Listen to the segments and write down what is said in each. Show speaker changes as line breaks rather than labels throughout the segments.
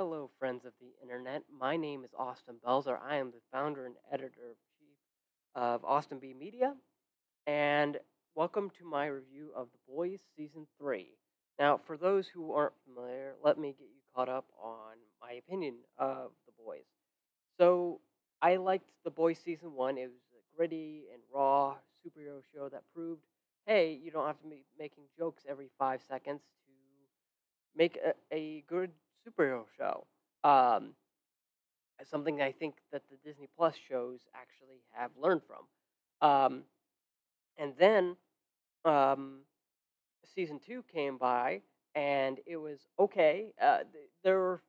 Hello, friends of the internet. My name is Austin Belzer. I am the founder and editor chief of Austin B Media, and welcome to my review of The Boys Season 3. Now, for those who aren't familiar, let me get you caught up on my opinion of The Boys. So, I liked The Boys Season 1. It was a gritty and raw superhero show that proved hey, you don't have to be making jokes every five seconds to make a, a good superhero show. Um, something I think that the Disney Plus shows actually have learned from. Um, and then um, season two came by, and it was okay. Uh, th- there were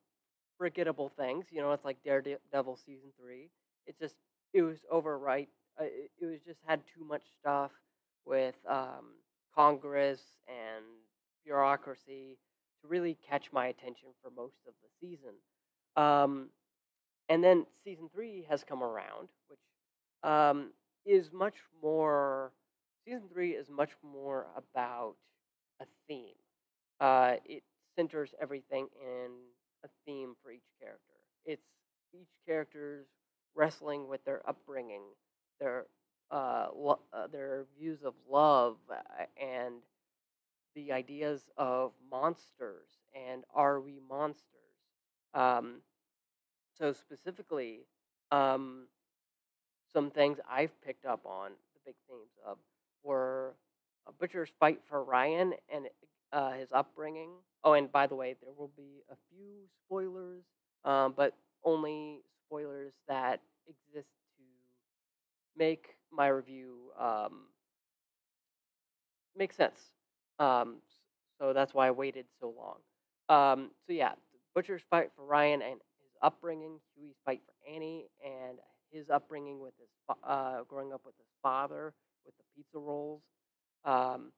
forgettable things, you know. It's like Daredevil season three. It just it was overwrite. Uh, it, it was just had too much stuff with um, Congress and bureaucracy to really catch my attention for most of the season. Um, and then season three has come around, which um, is much more. Season three is much more about a theme. Uh, it centers everything in a theme for each character. It's each character's wrestling with their upbringing, their uh, lo- uh, their views of love uh, and the ideas of monsters and are we monsters? Um, so specifically, um, some things I've picked up on the big themes of were a butcher's fight for Ryan and uh, his upbringing. Oh, and by the way, there will be a few spoilers, um, but only spoilers that exist to make my review um, make sense. Um, so that's why I waited so long. Um, so yeah, Butcher's fight for Ryan and his upbringing, Hughie's fight for Annie, and his upbringing with his uh, growing up with his father with the pizza rolls. Um,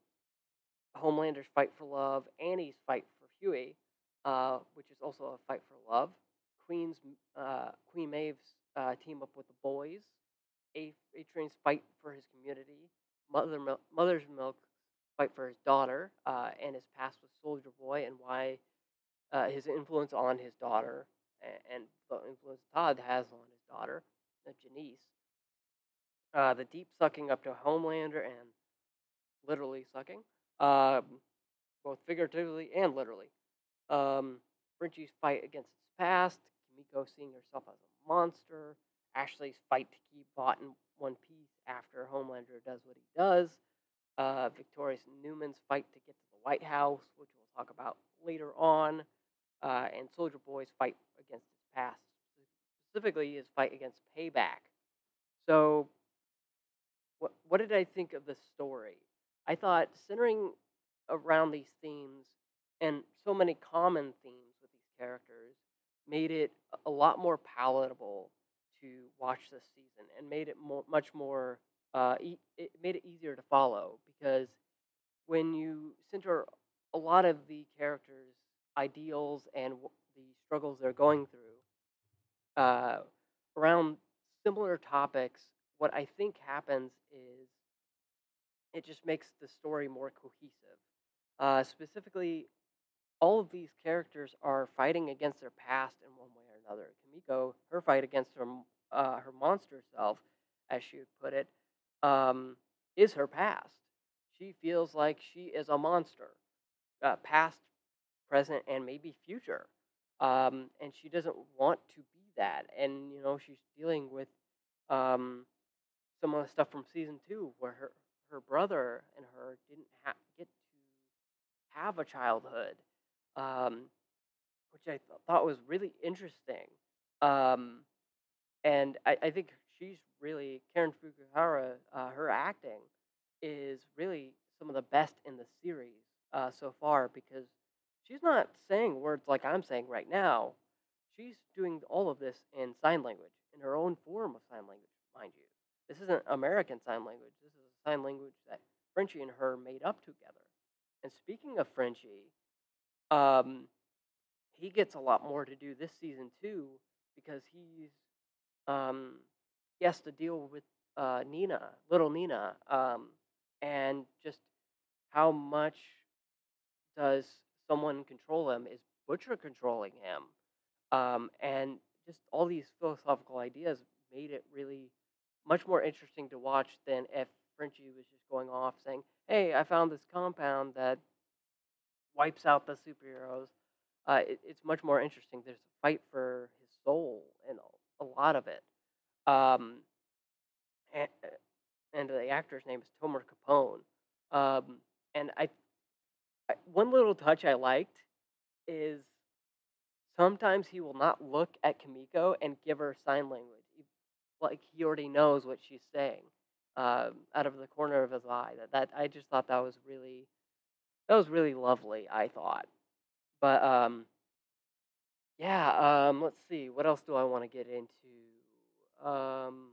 Homelander's fight for love, Annie's fight for Hughie, uh, which is also a fight for love. Queen's uh, Queen Maeve's uh, team up with the boys. A Train's fight for his community. Mother Mil- Mother's Milk fight for his daughter uh, and his past with Soldier Boy and why uh, his influence on his daughter and, and the influence Todd has on his daughter, uh, Janice. Uh, the deep sucking up to Homelander and literally sucking, um, both figuratively and literally. Um, Frenchie's fight against his past, Kimiko seeing herself as a monster, Ashley's fight to keep Vought in one piece after Homelander does what he does, uh, Victoria Neuman's fight to get to the White House, which we'll talk about later on, uh, and Soldier Boy's fight against his past, specifically his fight against Payback. So, what what did I think of the story? I thought centering around these themes and so many common themes with these characters made it a lot more palatable to watch this season and made it more, much more uh, e- it made it easier to follow because when you center a lot of the characters' ideals and the struggles they're going through uh, around similar topics, what I think happens is it just makes the story more cohesive. Uh, specifically, all of these characters are fighting against their past in one way or another. Kimiko, her fight against her uh, her monster self, as she would put it, um, is her past. She feels like she is a monster, uh, past, present, and maybe future. Um, and she doesn't want to be that. And, you know, she's dealing with um, some of the stuff from season two where her, her brother and her didn't ha- get to have a childhood, um, which I th- thought was really interesting. Um, and I, I think she's really Karen Fukuhara. Uh, her is really some of the best in the series uh, so far because she's not saying words like I'm saying right now. She's doing all of this in sign language, in her own form of sign language, mind you. This isn't American sign language. This is a sign language that Frenchie and her made up together. And speaking of Frenchie, um, he gets a lot more to do this season too because he's um, he has to deal with uh, Nina, little Nina, um, and just how much does someone control him? Is Butcher controlling him? um, and just all these philosophical ideas made it really much more interesting to watch than if Frenchie was just going off saying, "Hey, I found this compound that wipes out the superheroes." Uh, it, it's much more interesting. There's a fight for his soul and a lot of it. Um, and the actor's name is Tomer Capone. Um, and I, I, one little touch I liked is sometimes he will not look at Kimiko and give her sign language, like he already knows what she's saying um, out of the corner of his eye. That, that I just thought that was really that was really lovely. I thought, but um, yeah. Um, let's see. What else do I want to get into? Um,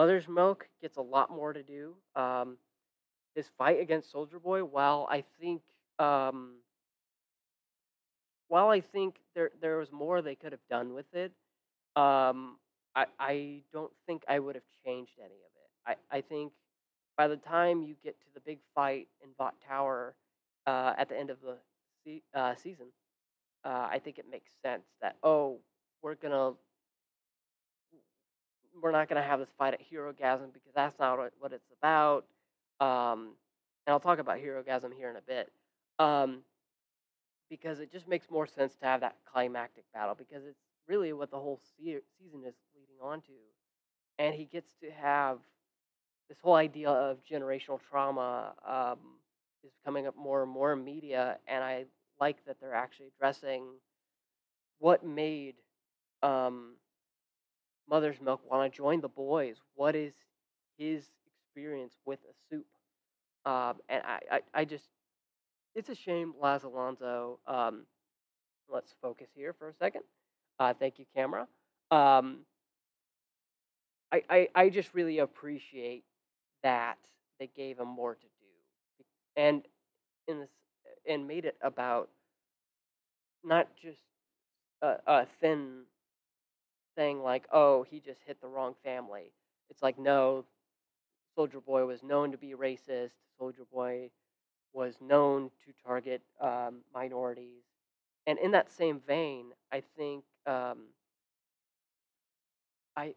Mother's Milk gets a lot more to do. Um, his fight against Soldier Boy, while I think um, while I think there there was more they could have done with it, um, I I don't think I would have changed any of it. I I think by the time you get to the big fight in Vought Tower uh, at the end of the se- uh, season, uh, I think it makes sense that oh we're gonna we're not gonna have this fight at Herogasm because that's not what, it's about. Um, and I'll talk about Herogasm here in a bit. Um, because it just makes more sense to have that climactic battle because it's really what the whole se- season is leading on to. And he gets to have this whole idea of generational trauma um, is coming up more and more in media, and I like that they're actually addressing what made um, Mother's Milk want to join the boys. What is his experience with a supe? Um, and I, I, I just it's a shame Laz Alonso. Um, let's focus here for a second. Uh, thank you, camera. Um, I, I I just really appreciate that they gave him more to do, and in this and made it about not just a, a thin thing like oh he just hit the wrong family. It's like no, Soldier Boy was known to be racist. Soldier Boy was known to target um, minorities. And in that same vein, I think um, I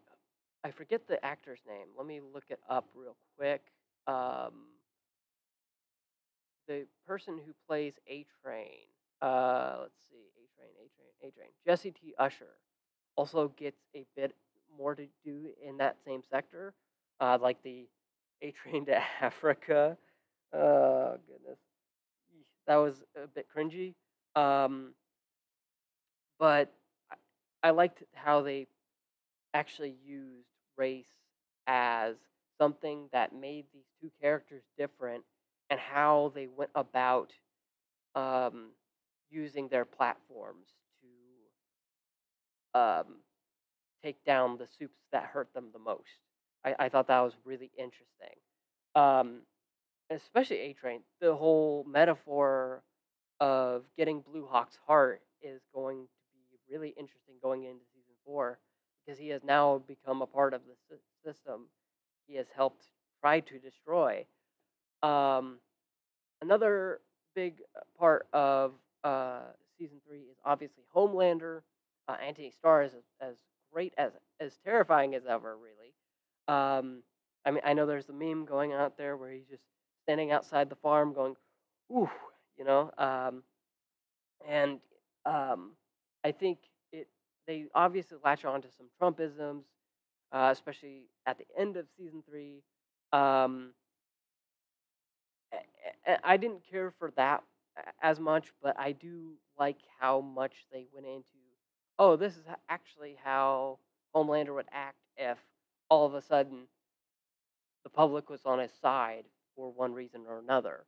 I forget the actor's name. Let me look it up real quick. Um, the person who plays A Train, uh, let's see, A Train, A Train, A Train, Jessie T. Usher, also gets a bit more to do in that same sector, uh, like the A Train to Africa Oh goodness, that was a bit cringy. Um, but I, liked how they actually used race as something that made these two characters different, and how they went about um, using their platforms um, take down the supes that hurt them the most. I, I thought that was really interesting. Um, especially A Train, the whole metaphor of getting Blue Hawk's heart is going to be really interesting going into season four because he has now become a part of the system he has helped try to destroy. Um, another big uh, part of uh, season three is obviously Homelander. Uh, Antony Starr is as, great as as terrifying as ever, really. Um, I mean, I know there's a meme going out there where he's just standing outside the farm going, ooh, you know. Um, and um, I think it they obviously latch on to some Trumpisms, uh, especially at the end of season three. Um, I didn't care for that as much, but I do like how much they went into. Oh, this is actually how Homelander would act if all of a sudden the public was on his side for one reason or another.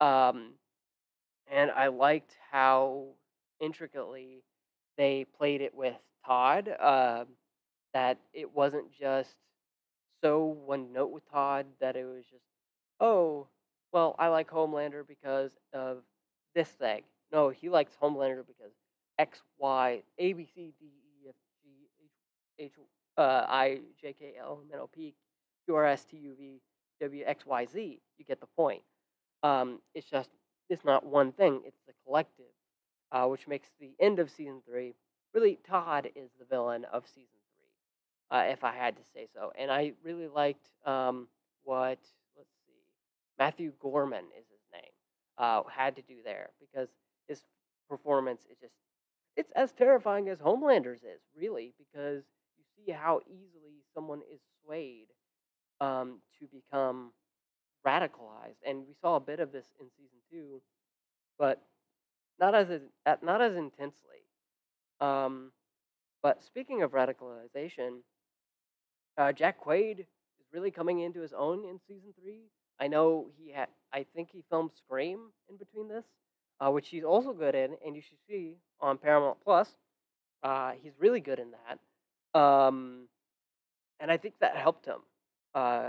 Um, and I liked how intricately they played it with Todd. Um, that it wasn't just so one note with Todd that it was just, oh, well, I like Homelander because of this thing. No, he likes Homelander because X, Y, A, B, C, D, E, F, G, H, H, uh, I, J, K, L, M, N, O, P, Q, R, S, T, U, V, W, X, Y, Z. You get the point. Um, it's just, it's not one thing, it's the collective, uh, which makes the end of season three really Todd is the villain of season three, uh, if I had to say so. And I really liked um, what let's see, Matthew Gorman is his name, uh, had to do there because his performance is just as terrifying as Homelander's is, really, because you see how easily someone is swayed um, to become radicalized, and we saw a bit of this in season two, but not as as- not as intensely. Um, but speaking of radicalization, uh, Jack Quaid is really coming into his own in season three. I know he had. I think he filmed Scream in between this, uh, which he's also good in, and you should see on Paramount Plus. Uh, he's really good in that, um, and I think that helped him. Uh,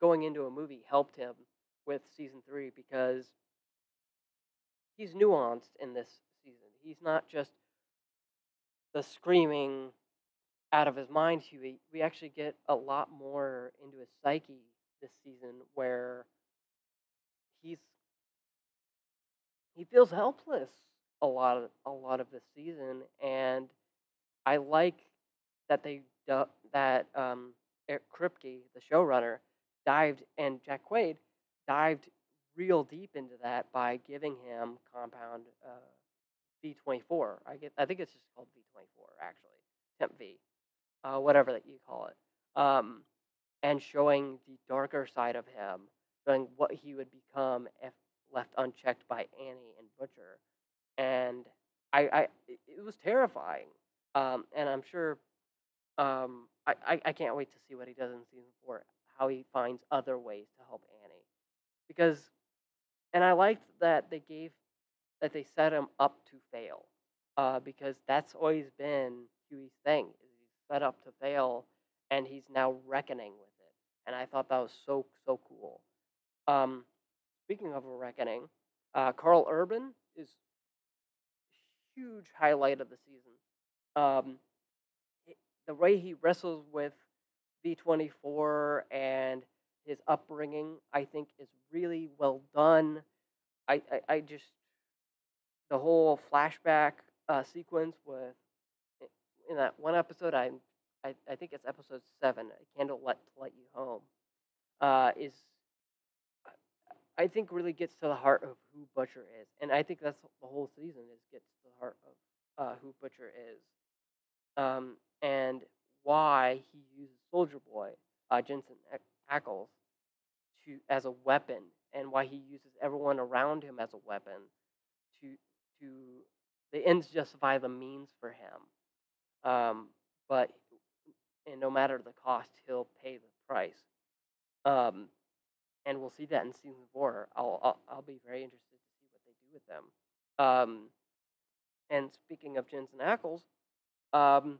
going into a movie helped him with season three because he's nuanced in this season. He's not just the screaming out of his mind Hughie. We actually get a lot more into his psyche this season where he's he feels helpless a lot of a lot of this season and I like that they that um Eric Kripke, the showrunner, dived and Jack Quaid dived real deep into that by giving him compound uh, V24. I get I think it's just called V24 actually. Temp V. Uh, whatever that you call it. Um, and showing the darker side of him, showing what he would become if left unchecked by Annie and Butcher. And I, I it was terrifying. Um, and I'm sure um, I, I, I can't wait to see what he does in season four, how he finds other ways to help Annie. Because and I liked that they gave that they set him up to fail. Uh, because that's always been Hughie's thing. He's set up to fail and he's now reckoning with it. And I thought that was so so cool. Um, speaking of a reckoning, uh, Karl Urban is a huge highlight of the season. Um, the way he wrestles with V24 and his upbringing, I think, is really well done. I, I, I just the whole flashback uh, sequence with in that one episode, I, I I think it's episode seven, "A Candle Light to Light You Home," uh, is I think really gets to the heart of who Butcher is, and I think that's the whole season is gets to the heart of uh, who Butcher is, um, and why he uses Soldier Boy, uh, Jensen Ackles, to as a weapon, and why he uses everyone around him as a weapon to to the ends justify the means for him, um, but and no matter the cost, he'll pay the price. Um, and we'll see that in season four. I'll, I'll I'll be very interested to see what they do with them. Um, and speaking of Jensen Ackles, um,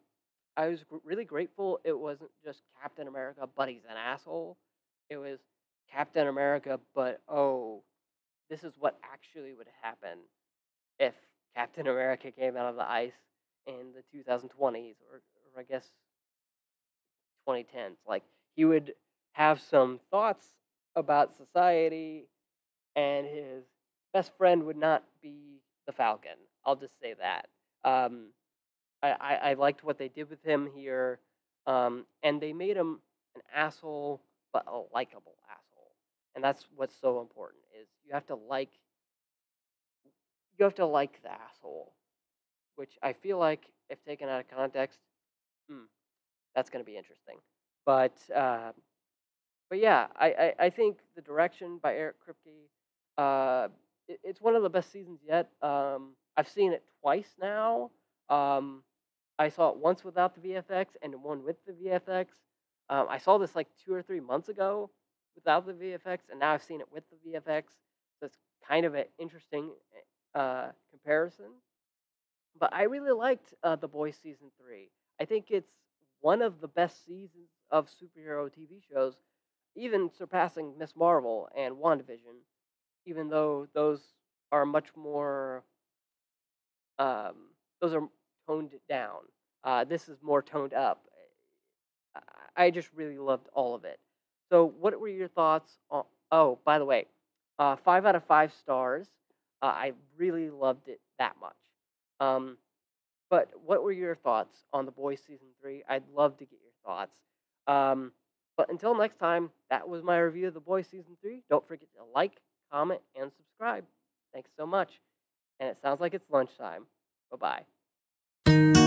I was really grateful it wasn't just Captain America, but he's an asshole. It was Captain America, but oh, this is what actually would happen if Captain America came out of the ice in the 2020s, or, or I guess 2010s. Like he would have some thoughts about society, and his best friend would not be the Falcon. I'll just say that. Um, I, I, I liked what they did with him here, um, and they made him an asshole, but a likable asshole, and that's what's so important. Is you have to like you have to like the asshole, which I feel like if taken out of context, hmm, that's going to be interesting. But uh, but yeah, I, I, I think the direction by Eric Kripke, uh, it, it's one of the best seasons yet. Um, I've seen it twice now. Um, I saw it once without the VFX and one with the VFX. Um, I saw this like two or three months ago without the VFX, and now I've seen it with the VFX. So it's kind of an interesting uh, comparison. But I really liked uh, The Boys season three. I think it's one of the best seasons of superhero TV shows, even surpassing Ms. Marvel and WandaVision, even though those are much more, um, those are toned down. Uh, this is more toned up. I just really loved all of it. So, what were your thoughts on? Oh, by the way, uh, five out of five stars. Uh, I really loved it that much. Um, But what were your thoughts on The Boys season three? I'd love to get your thoughts. Um, but until next time, that was my review of The Boys season three. Don't forget to like, comment, and subscribe. Thanks so much. And it sounds like it's lunchtime. Bye bye.